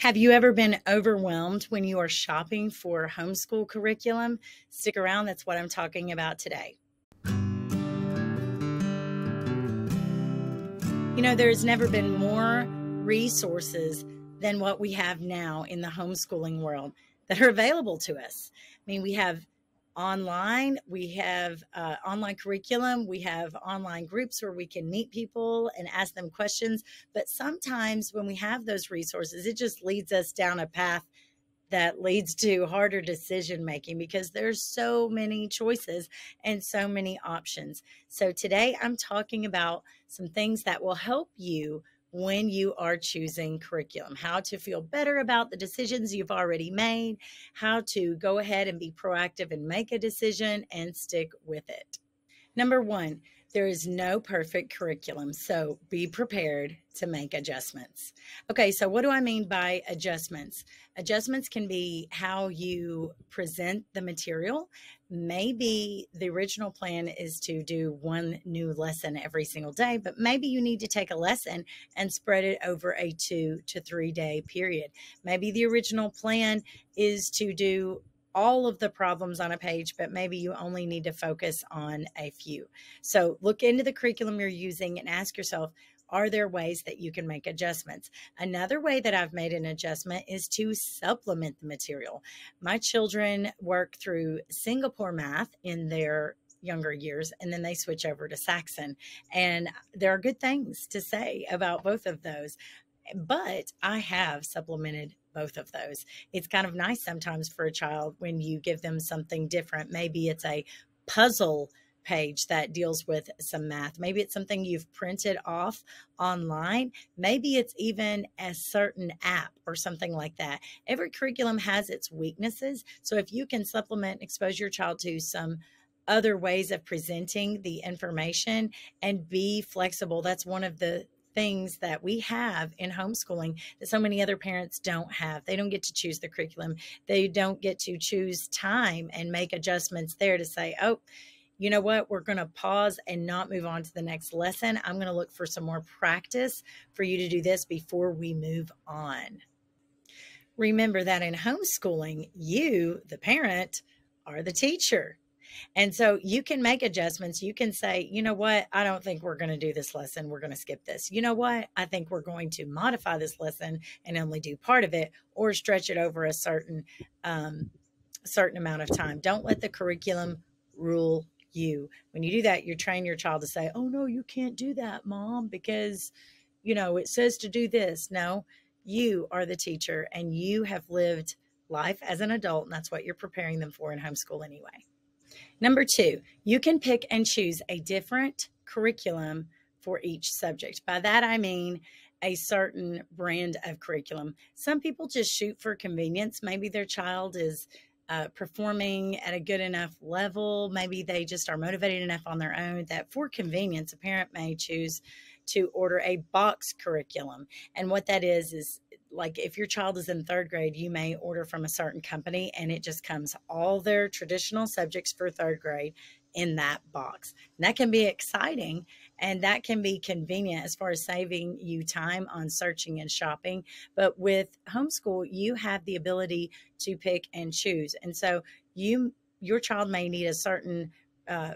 Have you ever been overwhelmed when you are shopping for homeschool curriculum? Stick around, that's what I'm talking about today. You know, there's never been more resources than what we have now in the homeschooling world that are available to us. I mean, we have online. We have uh, online curriculum. We have online groups where we can meet people and ask them questions. But sometimes when we have those resources, it just leads us down a path that leads to harder decision making because there's so many choices and so many options. So today I'm talking about some things that will help you when you are choosing curriculum, how to feel better about the decisions you've already made, how to go ahead and be proactive and make a decision and stick with it. Number one, there is no perfect curriculum, so be prepared to make adjustments. Okay, so what do I mean by adjustments? Adjustments can be how you present the material. Maybe the original plan is to do one new lesson every single day, but maybe you need to take a lesson and spread it over a two to three day period. Maybe the original plan is to do all of the problems on a page, but maybe you only need to focus on a few. So look into the curriculum you're using and ask yourself, are there ways that you can make adjustments? Another way that I've made an adjustment is to supplement the material. My children work through Singapore math in their younger years and then they switch over to Saxon. And there are good things to say about both of those. But I have supplemented both of those. It's kind of nice sometimes for a child when you give them something different. Maybe it's a puzzle page that deals with some math. Maybe it's something you've printed off online. Maybe it's even a certain app or something like that. Every curriculum has its weaknesses. So if you can supplement, expose your child to some other ways of presenting the information and be flexible, that's one of the things that we have in homeschooling that so many other parents don't have. They don't get to choose the curriculum. They don't get to choose time and make adjustments there to say, oh, you know what? We're going to pause and not move on to the next lesson. I'm going to look for some more practice for you to do this before we move on. Remember that in homeschooling, you, the parent, are the teacher. And so you can make adjustments. You can say, you know what? I don't think we're going to do this lesson. We're going to skip this. You know what? I think we're going to modify this lesson and only do part of it or stretch it over a certain, um, certain amount of time. Don't let the curriculum rule you. When you do that, you train your child to say, oh, no, you can't do that, mom, because, you know, it says to do this. No, you are the teacher and you have lived life as an adult, and that's what you're preparing them for in homeschool anyway. Number two, you can pick and choose a different curriculum for each subject. By that, I mean a certain brand of curriculum. Some people just shoot for convenience. Maybe their child is uh, performing at a good enough level. Maybe they just are motivated enough on their own that for convenience, a parent may choose to order a box curriculum. And what that is, is like if your child is in third grade, you may order from a certain company and it just comes all their traditional subjects for third grade in that box. And that can be exciting and that can be convenient as far as saving you time on searching and shopping. But with homeschool, you have the ability to pick and choose. And so you your child may need a certain uh,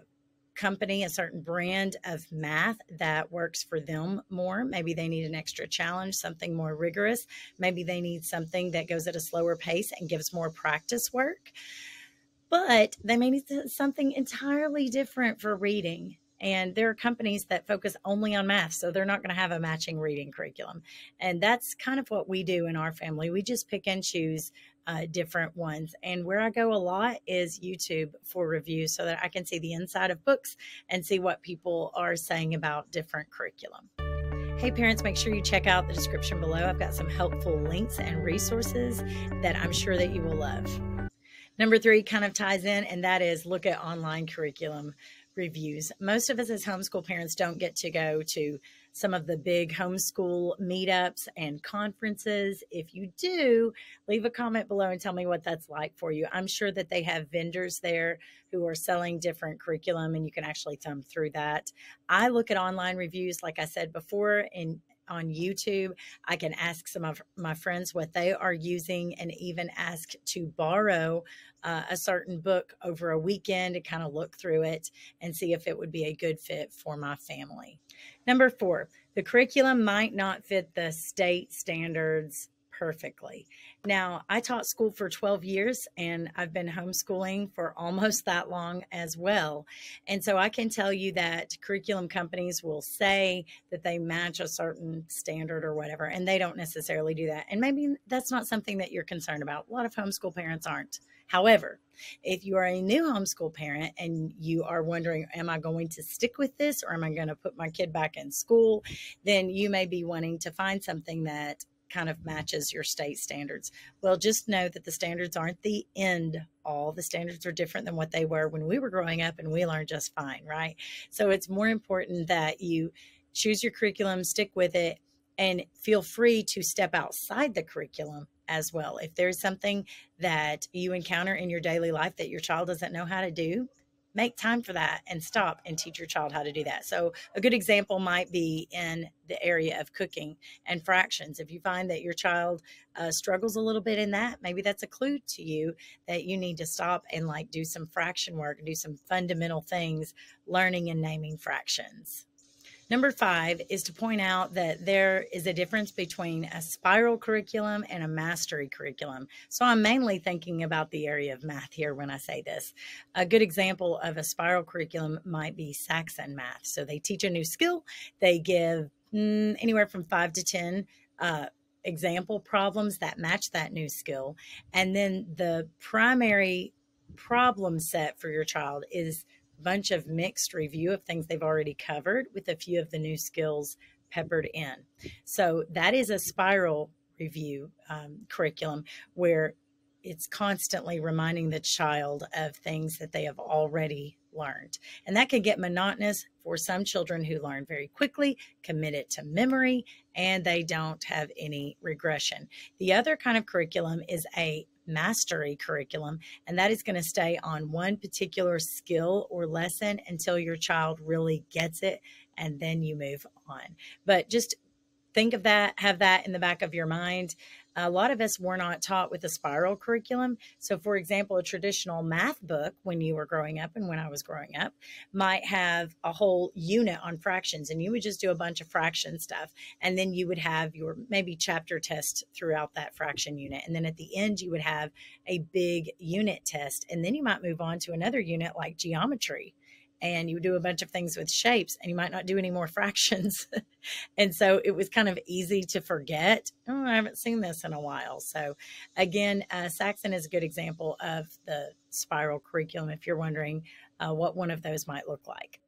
company, a certain brand of math that works for them more. Maybe they need an extra challenge, something more rigorous. Maybe they need something that goes at a slower pace and gives more practice work. But they may need something entirely different for reading. And there are companies that focus only on math, so they're not going to have a matching reading curriculum. And that's kind of what we do in our family. We just pick and choose uh, different ones. And where I go a lot is YouTube for reviews so that I can see the inside of books and see what people are saying about different curriculum. Hey, parents, make sure you check out the description below. I've got some helpful links and resources that I'm sure that you will love. Number three kind of ties in, and that is look at online curriculum reviews. Most of us as homeschool parents don't get to go to some of the big homeschool meetups and conferences. If you do, leave a comment below and tell me what that's like for you. I'm sure that they have vendors there who are selling different curriculum and you can actually thumb through that. I look at online reviews, like I said before, and on YouTube. I can ask some of my friends what they are using and even ask to borrow uh, a certain book over a weekend to kind of look through it and see if it would be a good fit for my family. Number four, the curriculum might not fit the state standards perfectly. Now, I taught school for 12 years and I've been homeschooling for almost that long as well. And so I can tell you that curriculum companies will say that they match a certain standard or whatever, and they don't necessarily do that. And maybe that's not something that you're concerned about. A lot of homeschool parents aren't. However, if you are a new homeschool parent and you are wondering, am I going to stick with this or am I going to put my kid back in school? Then you may be wanting to find something that kind of matches your state standards. Well, just know that the standards aren't the end all. The standards are different than what they were when we were growing up and we learned just fine, right? So it's more important that you choose your curriculum, stick with it, and feel free to step outside the curriculum as well. If there's something that you encounter in your daily life that your child doesn't know how to do, make time for that and stop and teach your child how to do that. So, a good example might be in the area of cooking and fractions. If you find that your child uh, struggles a little bit in that, maybe that's a clue to you that you need to stop and like do some fraction work, and do some fundamental things, learning and naming fractions. Number five is to point out that there is a difference between a spiral curriculum and a mastery curriculum. So I'm mainly thinking about the area of math here when I say this. A good example of a spiral curriculum might be Saxon math. So they teach a new skill, they give mm, anywhere from five to 10 uh, example problems that match that new skill. And then the primary problem set for your child is bunch of mixed review of things they've already covered with a few of the new skills peppered in. So that is a spiral review um, curriculum where it's constantly reminding the child of things that they have already learned. And that can get monotonous for some children who learn very quickly, commit it to memory, and they don't have any regression. The other kind of curriculum is a mastery curriculum, and that is going to stay on one particular skill or lesson until your child really gets it, and then you move on. But just think of that, have that in the back of your mind a lot of us were not taught with a spiral curriculum. So, for example, a traditional math book when you were growing up and when I was growing up might have a whole unit on fractions, and you would just do a bunch of fraction stuff. And then you would have your maybe chapter test throughout that fraction unit. And then at the end, you would have a big unit test. And then you might move on to another unit like geometry and you do a bunch of things with shapes and you might not do any more fractions. and so it was kind of easy to forget. Oh, I haven't seen this in a while. So again, uh, Saxon is a good example of the spiral curriculum if you're wondering uh, what one of those might look like.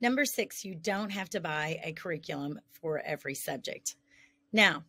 Number six, you don't have to buy a curriculum for every subject. Now,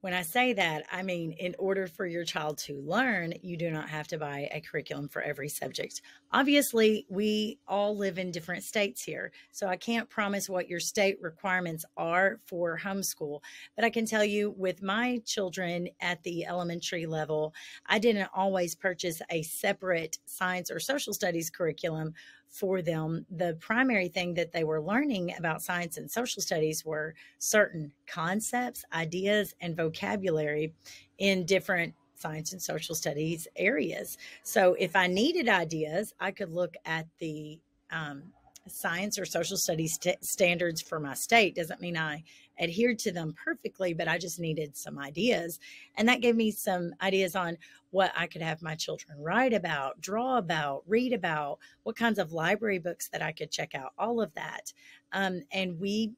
when I say that, I mean, in order for your child to learn, you do not have to buy a curriculum for every subject. Obviously, we all live in different states here, so I can't promise what your state requirements are for homeschool. But I can tell you with my children at the elementary level, I didn't always purchase a separate science or social studies curriculum for them, the primary thing that they were learning about science and social studies were certain concepts, ideas, and vocabulary in different science and social studies areas. So if I needed ideas, I could look at the um, science or social studies st- standards for my state. Doesn't mean I adhered to them perfectly, but I just needed some ideas. And that gave me some ideas on what I could have my children write about, draw about, read about, what kinds of library books that I could check out, all of that. Um, and we,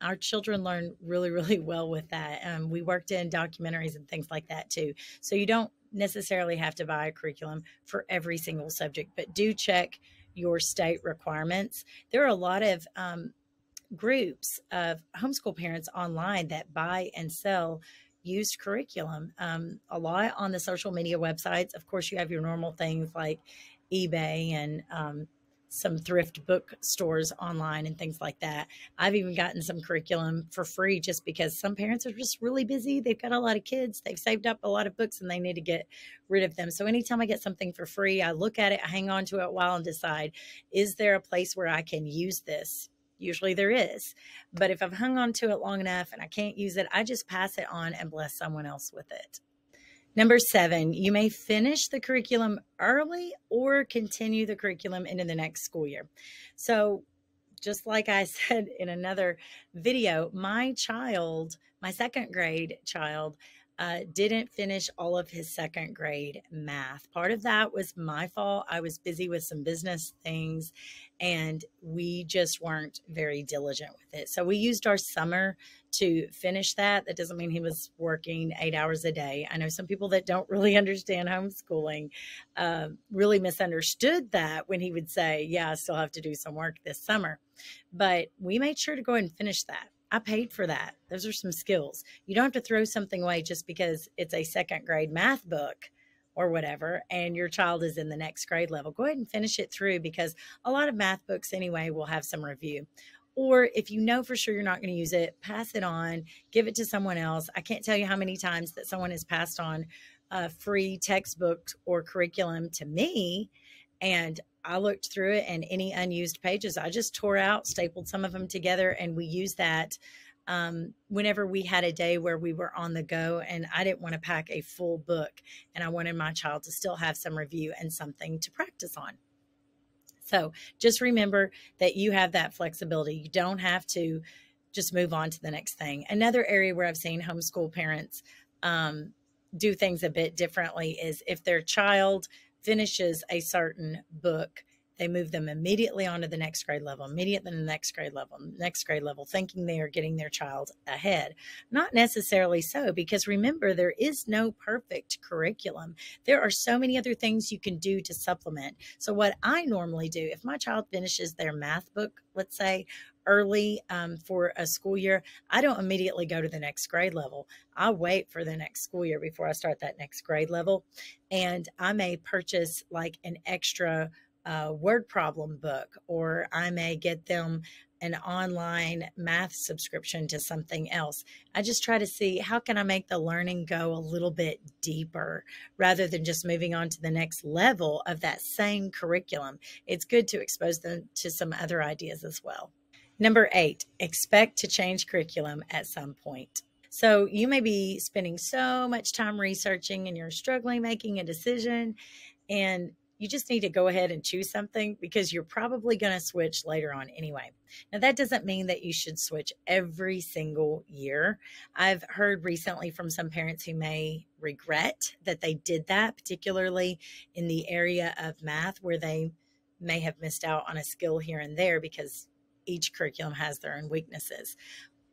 our children learn really, really well with that. Um, we worked in documentaries and things like that too. So you don't necessarily have to buy a curriculum for every single subject, but do check your state requirements. There are a lot of um, groups of homeschool parents online that buy and sell used curriculum. Um, a lot on the social media websites. Of course, you have your normal things like eBay and um, some thrift book stores online and things like that. I've even gotten some curriculum for free just because some parents are just really busy. They've got a lot of kids, they've saved up a lot of books and they need to get rid of them. So anytime I get something for free, I look at it, I hang on to it a while and decide, is there a place where I can use this? Usually there is. But if I've hung on to it long enough and I can't use it, I just pass it on and bless someone else with it. Number seven, you may finish the curriculum early or continue the curriculum into the next school year. So, just like I said in another video, my child, my second grade child, uh, didn't finish all of his second grade math. Part of that was my fault. I was busy with some business things and we just weren't very diligent with it. So we used our summer to finish that. That doesn't mean he was working eight hours a day. I know some people that don't really understand homeschooling uh, really misunderstood that when he would say, Yeah, I still have to do some work this summer. But we made sure to go and finish that. I paid for that. Those are some skills. You don't have to throw something away just because it's a second grade math book or whatever, and your child is in the next grade level. Go ahead and finish it through because a lot of math books, anyway, will have some review. Or if you know for sure you're not going to use it, pass it on, give it to someone else. I can't tell you how many times that someone has passed on a free textbook or curriculum to me. And I looked through it and any unused pages, I just tore out, stapled some of them together, and we used that um, whenever we had a day where we were on the go and I didn't want to pack a full book and I wanted my child to still have some review and something to practice on. So just remember that you have that flexibility. You don't have to just move on to the next thing. Another area where I've seen homeschool parents um, do things a bit differently is if their child finishes a certain book, they move them immediately onto the next grade level, immediately to the next grade level, next grade level, thinking they are getting their child ahead. Not necessarily so, because remember, there is no perfect curriculum. There are so many other things you can do to supplement. So, what I normally do, if my child finishes their math book, let's say, early um, for a school year, I don't immediately go to the next grade level. I wait for the next school year before I start that next grade level. And I may purchase like an extra uh, word problem book, or I may get them an online math subscription to something else. I just try to see how can I make the learning go a little bit deeper rather than just moving on to the next level of that same curriculum. It's good to expose them to some other ideas as well. Number eight, expect to change curriculum at some point. So you may be spending so much time researching and you're struggling making a decision and you just need to go ahead and choose something because you're probably going to switch later on anyway. Now, that doesn't mean that you should switch every single year. I've heard recently from some parents who may regret that they did that, particularly in the area of math where they may have missed out on a skill here and there because each curriculum has their own weaknesses.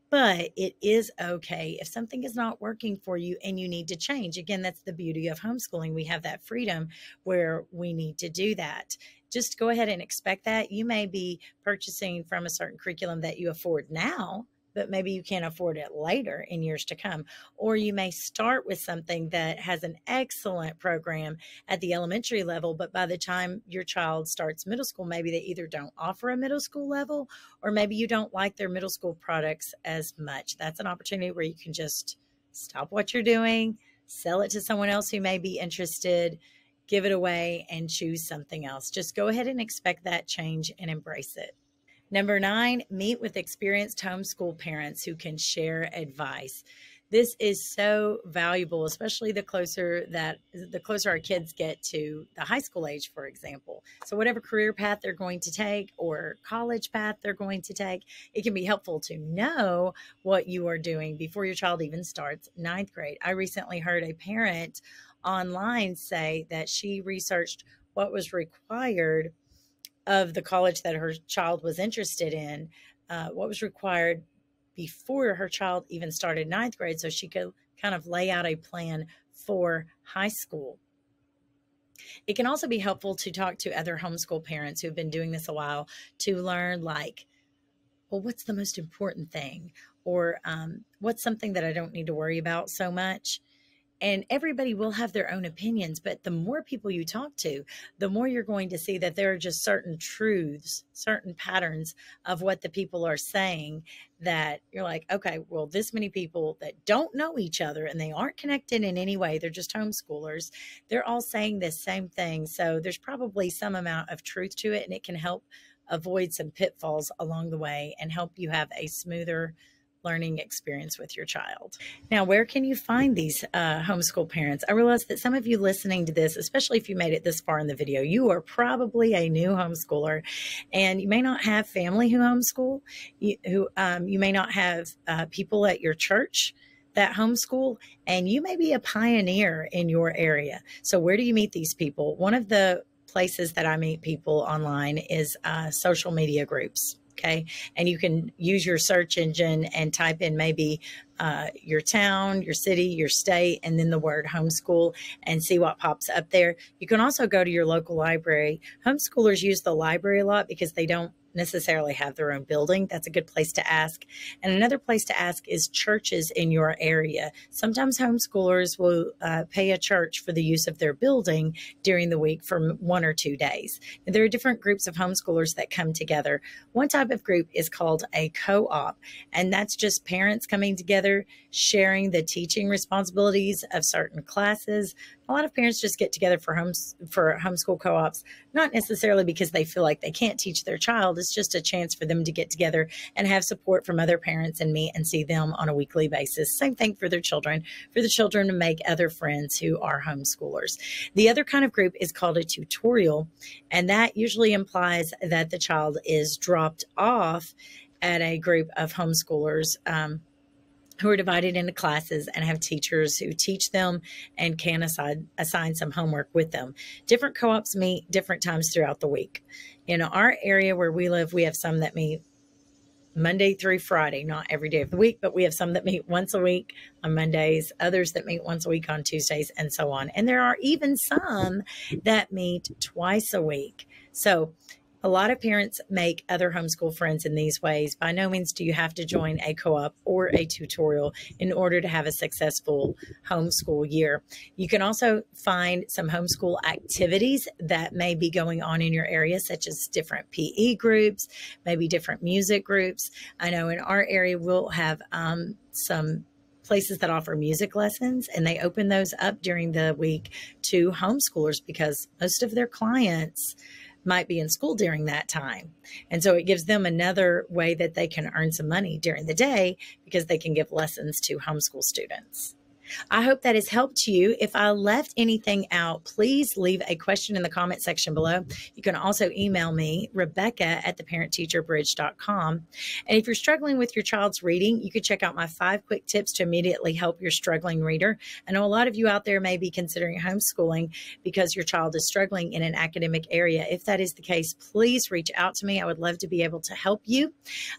But it is okay if something is not working for you and you need to change. Again, that's the beauty of homeschooling. We have that freedom where we need to do that. Just go ahead and expect that. You may be purchasing from a certain curriculum that you afford now but maybe you can't afford it later in years to come. Or you may start with something that has an excellent program at the elementary level, but by the time your child starts middle school, maybe they either don't offer a middle school level or maybe you don't like their middle school products as much. That's an opportunity where you can just stop what you're doing, sell it to someone else who may be interested give it away and choose something else. Just go ahead and expect that change and embrace it. Number nine, meet with experienced homeschool parents who can share advice. This is so valuable, especially the closer that the closer our kids get to the high school age, for example. So, whatever career path they're going to take or college path they're going to take, it can be helpful to know what you are doing before your child even starts ninth grade. I recently heard a parent online say that she researched what was required of the college that her child was interested in, uh, what was required before her child even started ninth grade, so she could kind of lay out a plan for high school. It can also be helpful to talk to other homeschool parents who've been doing this a while to learn, like, well, what's the most important thing? Or um, what's something that I don't need to worry about so much? And everybody will have their own opinions but the more people you talk to the more you're going to see that there are just certain truths certain patterns of what the people are saying that you're like okay well this many people that don't know each other and they aren't connected in any way they're just homeschoolers they're all saying the same thing. So there's probably some amount of truth to it and it can help avoid some pitfalls along the way and help you have a smoother learning experience with your child. Now, where can you find these uh, homeschool parents? I realize that some of you listening to this, especially if you made it this far in the video, you are probably a new homeschooler and you may not have family who homeschool, you, who um, you may not have uh, people at your church that homeschool and you may be a pioneer in your area. So where do you meet these people? One of the places that I meet people online is uh, social media groups. Okay. And you can use your search engine and type in maybe uh, your town, your city, your state, and then the word homeschool and see what pops up there. You can also go to your local library. Homeschoolers use the library a lot because they don't necessarily have their own building. That's a good place to ask. And another place to ask is churches in your area. Sometimes homeschoolers will uh, pay a church for the use of their building during the week for one or two days. And there are different groups of homeschoolers that come together. One type of group is called a co op, and that's just parents coming together, sharing the teaching responsibilities of certain classes, a lot of parents just get together for homes for homeschool co-ops, not necessarily because they feel like they can't teach their child. It's just a chance for them to get together and have support from other parents and me and see them on a weekly basis. Same thing for their children, for the children to make other friends who are homeschoolers. The other kind of group is called a tutorial, and that usually implies that the child is dropped off at a group of homeschoolers. Um, who are divided into classes and have teachers who teach them and can assign, assign some homework with them. Different co ops meet different times throughout the week. In our area where we live, we have some that meet Monday through Friday, not every day of the week, but we have some that meet once a week on Mondays, others that meet once a week on Tuesdays, and so on. And there are even some that meet twice a week. So a lot of parents make other homeschool friends in these ways. By no means do you have to join a co op or a tutorial in order to have a successful homeschool year. You can also find some homeschool activities that may be going on in your area, such as different PE groups, maybe different music groups. I know in our area we'll have um, some places that offer music lessons and they open those up during the week to homeschoolers because most of their clients might be in school during that time. And so it gives them another way that they can earn some money during the day because they can give lessons to homeschool students. I hope that has helped you. If I left anything out, please leave a question in the comment section below. You can also email me, Rebecca at theparentteacherbridge.com. And if you're struggling with your child's reading, you could check out my five quick tips to immediately help your struggling reader. I know a lot of you out there may be considering homeschooling because your child is struggling in an academic area. If that is the case, please reach out to me. I would love to be able to help you.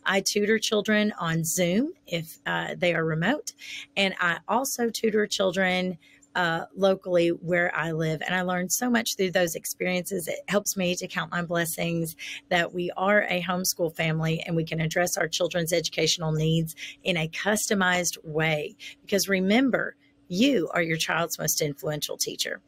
I tutor children on Zoom if uh, they are remote, and I also tutor children uh, locally where I live. And I learned so much through those experiences. It helps me to count my blessings that we are a homeschool family and we can address our children's educational needs in a customized way. Because remember, you are your child's most influential teacher.